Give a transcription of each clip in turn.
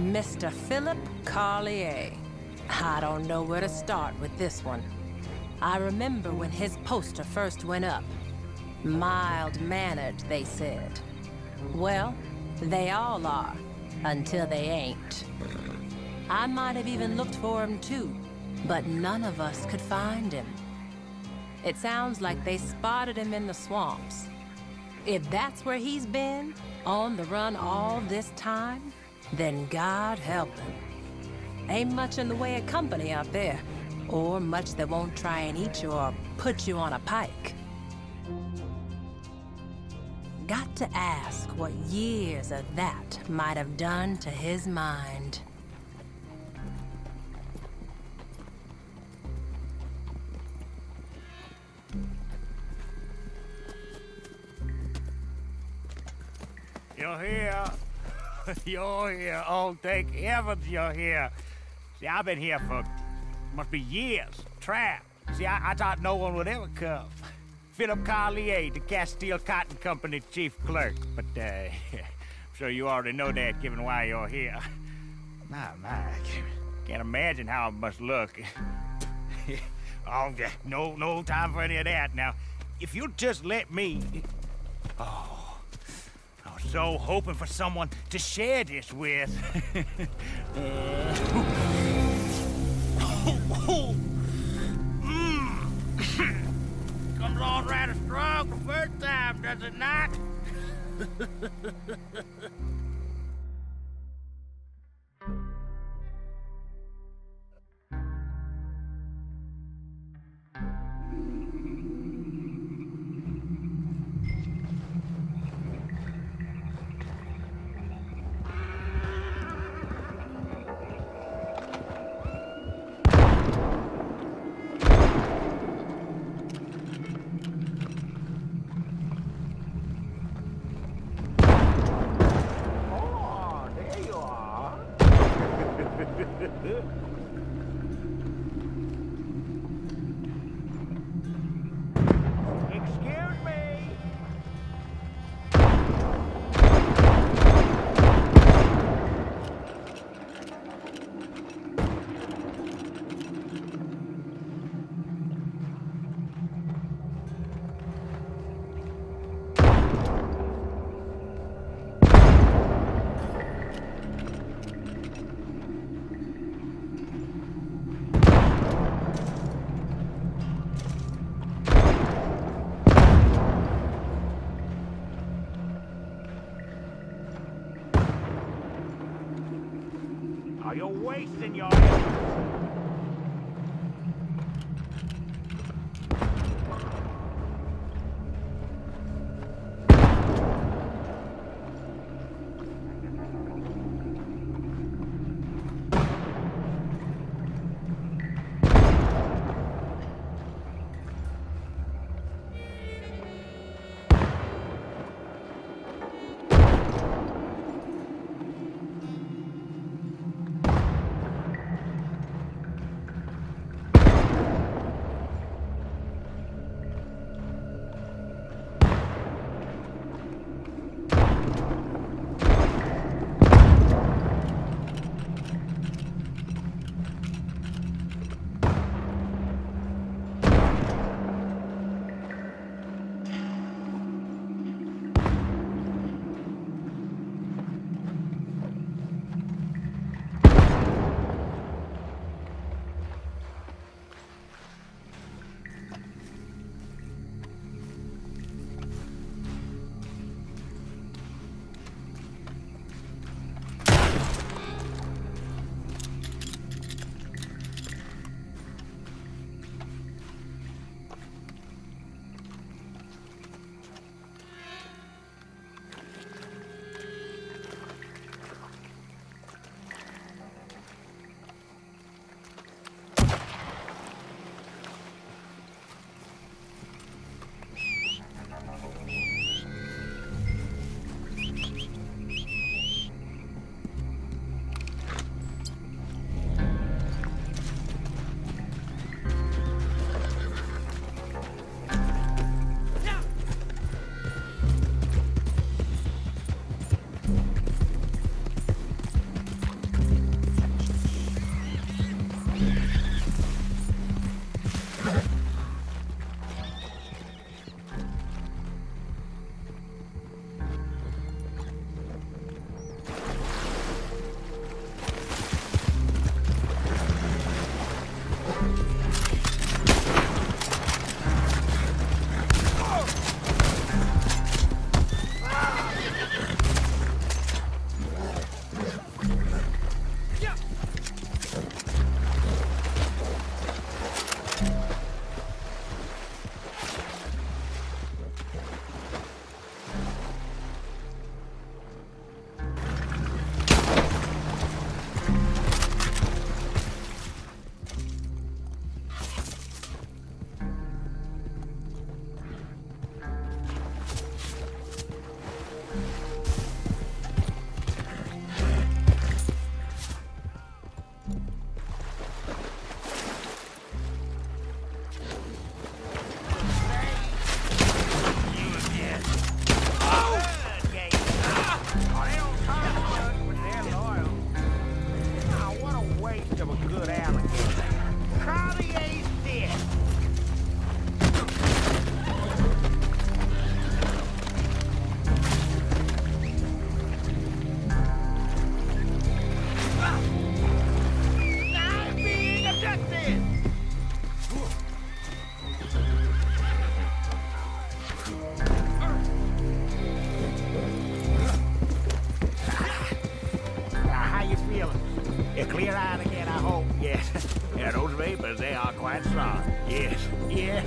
Mr. Philip Carlier. I don't know where to start with this one. I remember when his poster first went up. Mild-mannered, they said. Well, they all are, until they ain't. I might have even looked for him too, but none of us could find him. It sounds like they spotted him in the swamps. If that's where he's been, on the run all this time, then God help him. Ain't much in the way of company out there, or much that won't try and eat you or put you on a pike. Got to ask what years of that might have done to his mind. You're here. you're here. Oh, thank heavens you're here. See, I've been here for, must be years. Trapped. See, I, I thought no one would ever come. Philip Carlier, the Castile Cotton Company chief clerk. But, uh, I'm sure you already know that, given why you're here. My, my, I can't imagine how it must look. oh, no, no time for any of that. Now, if you'll just let me... Oh, so hoping for someone to share this with. Comes on rather strong the first time, does it not? you're wasting your...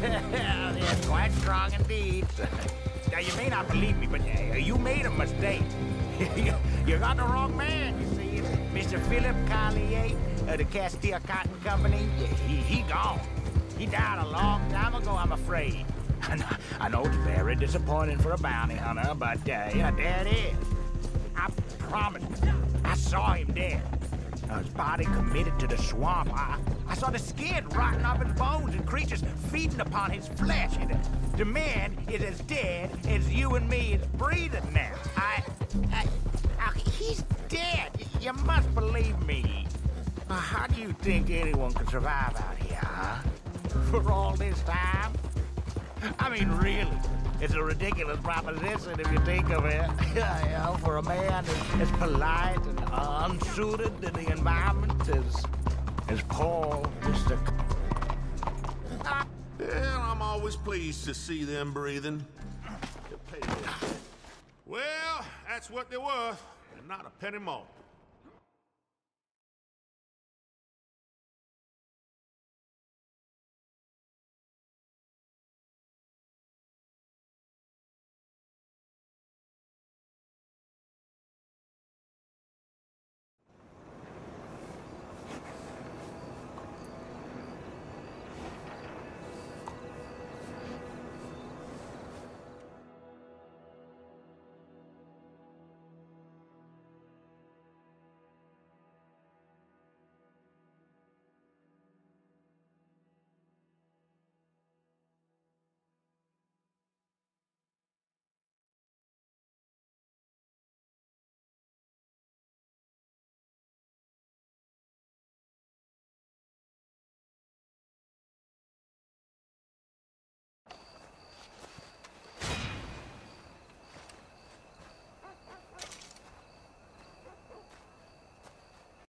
yes, quite strong indeed. Now, you may not believe me, but you made a mistake. you got the wrong man, you see. Mr. Philip Carlier of the Castile Cotton Company, he, he gone. He died a long time ago, I'm afraid. I know it's very disappointing for a bounty hunter, but uh, yeah, there it is. I promise I saw him dead. His body committed to the swamp. I, I saw the skin rotting off his bones and creatures feeding upon his flesh. And the man is as dead as you and me is breathing now. I, I, I he's dead. You must believe me. How do you think anyone could survive out here, huh? For all this time? I mean, really, it's a ridiculous proposition if you think of it. you know, for a man as, as polite and uh, unsuited to the environment as, as Paul, Mr. Well, I'm always pleased to see them breathing. Well, that's what they're worth, and not a penny more.